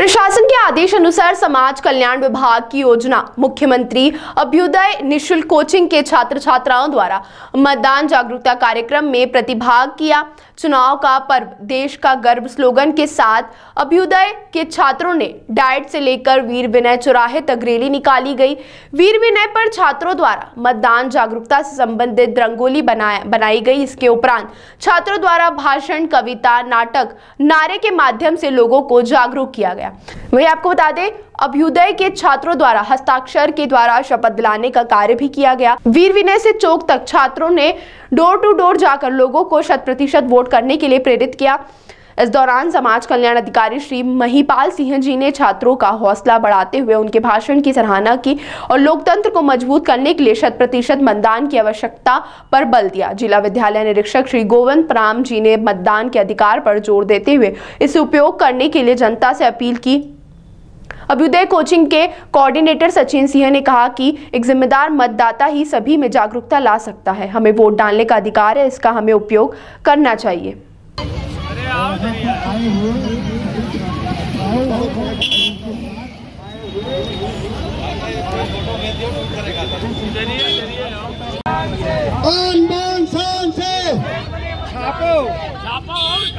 प्रशासन के आदेश अनुसार समाज कल्याण विभाग की योजना, मुख्यमंत्री अभ्युदय निशुल्क कोचिंग के छात्र छात्राओं द्वारा मतदान जागरूकता कार्यक्रम में प्रतिभाग किया। चुनाव का पर्व, देश का गर्व स्लोगन के साथ अभ्युदय के छात्रों ने डाइट से लेकर वीर विनय चौराहे तक रैली निकाली गई। वीर विनय पर छात्रों द्वारा मतदान जागरूकता से संबंधित रंगोली बनाया, बनाई गई। इसके उपरांत छात्रों द्वारा भाषण, कविता, नाटक, नारे के माध्यम से लोगों को जागरूक किया गया। वही आपको बता दें, अभ्युदय के छात्रों द्वारा, हस्ताक्षर के द्वारा शपथ दिलाने का कार्य भी किया गया। वीर विनय से चौक तक छात्रों ने डोर टू डोर जाकर लोगों को शत प्रतिशत वोट करने के लिए प्रेरित किया। इस दौरान समाज कल्याण अधिकारी श्री महिपाल सिंह जी ने छात्रों का हौसला बढ़ाते हुए उनके भाषण की सराहना की और लोकतंत्र को मज़बूत करने के लिए शत प्रतिशत मतदान की आवश्यकता पर बल दिया। जिला विद्यालय निरीक्षक श्री गोविंद प्राम जी ने मतदान के अधिकार पर ज़ोर देते हुए इसे उपयोग करने के लिए जनता से अपील की। अभ्युदय कोचिंग के कोऑर्डिनेटर सचिन सिंह ने कहा कि एक जिम्मेदार मतदाता ही सभी में जागरूकता ला सकता है। हमें वोट डालने का अधिकार है, इसका हमें उपयोग करना चाहिए। आन शान से छापो छापो और